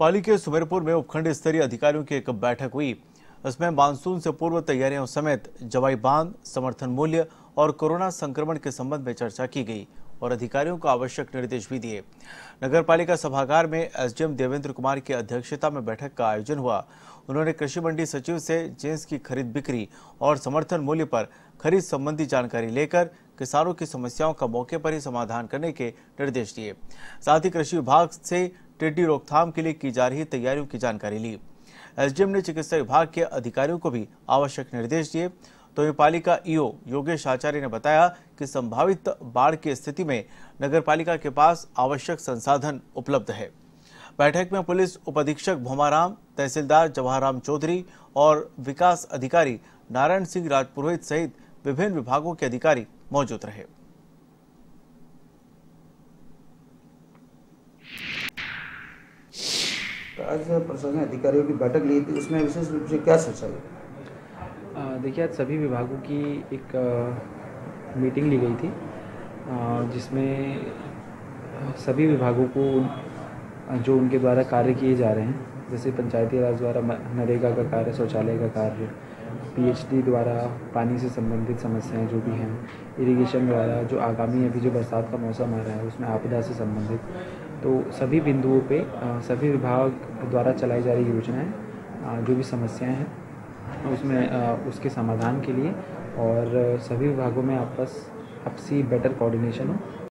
पाली के सुमेरपुर में उपखंड स्तरीय अधिकारियों की एक बैठक हुई। इसमें मानसून से पूर्व तैयारियों समेत जवाई बाँध, समर्थन मूल्य और कोरोना संक्रमण के संबंध में चर्चा की गई और अधिकारियों को आवश्यक निर्देश भी दिए। नगर पालिका सभागार में एसडीएम देवेंद्र कुमार की अध्यक्षता में बैठक का आयोजन हुआ। उन्होंने कृषि मंडी सचिव से जिन्स की खरीद बिक्री और समर्थन मूल्य पर खरीद संबंधी जानकारी लेकर किसानों की समस्याओं का मौके पर ही समाधान करने के निर्देश दिए। साथ ही कृषि विभाग से टिड्डी रोकथाम के लिए की जा रही तैयारियों की जानकारी ली। एसडीएम ने चिकित्सा विभाग के अधिकारियों को भी आवश्यक निर्देश दिए। तो पालिका ईओ योगेश आचार्य ने बताया कि संभावित बाढ़ की स्थिति में नगर पालिका के पास आवश्यक संसाधन उपलब्ध है। बैठक में पुलिस उप अधीक्षक भोमाराम, तहसीलदार जवाहराम चौधरी और विकास अधिकारी नारायण सिंह राजपुरोहित सहित विभिन्न विभागों के अधिकारी मौजूद रहे। आज प्रशासन अधिकारियों की बैठक ली थी उसमें विशेष रूप से क्या चर्चा हुई देखिए आज सभी विभागों की एक आ, मीटिंग ली गई थी आ, जिसमें सभी विभागों को जो उनके द्वारा कार्य किए जा रहे हैं जैसे पंचायती राज द्वारा नरेगा का कार्य शौचालय का कार्य पीएचडी द्वारा पानी से संबंधित समस्याएँ जो भी हैं इरिगेशन द्वारा जो आगामी अभी जो बरसात का मौसम आ रहा है उसमें आपदा से संबंधित तो सभी बिंदुओं पे सभी विभाग द्वारा चलाई जा रही योजनाएँ जो भी समस्याएँ हैं, उसमें उसके समाधान के लिए और सभी विभागों में आपस, आपसी बेटर कोऑर्डिनेशन हो।